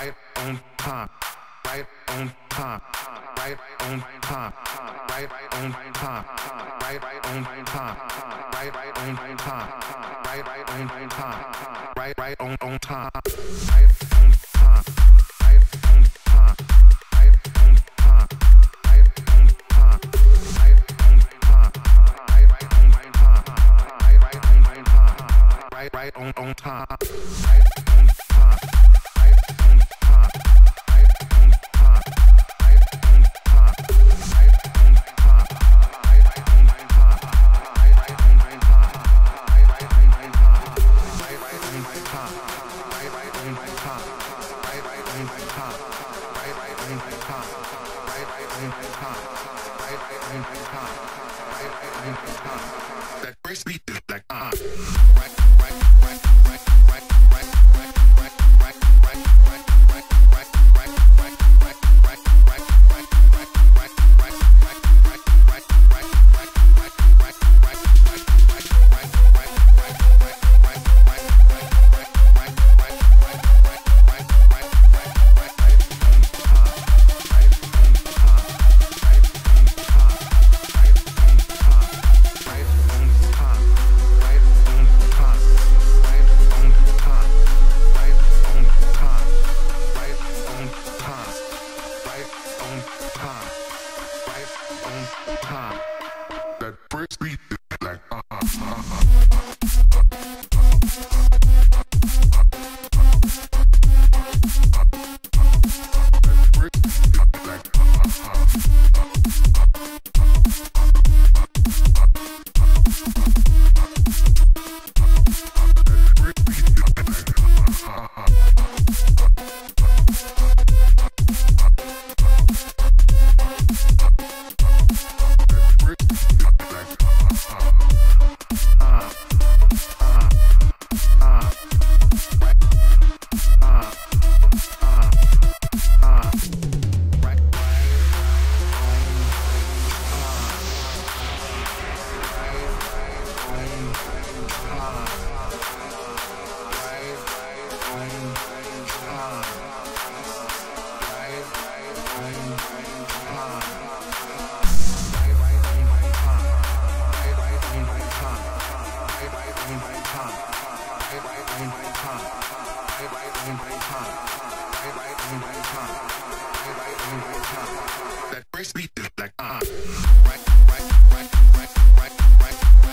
right on time, right on time, right on time, right on time, right on time, right on time, right on time, right right on on time, right on time, right on on time, right on. That first beat is like uh, right, right, right, right, right, right, on time. That first beat is like uh, uh, uh, That first beat is like ah, right, right, right, right, right, right.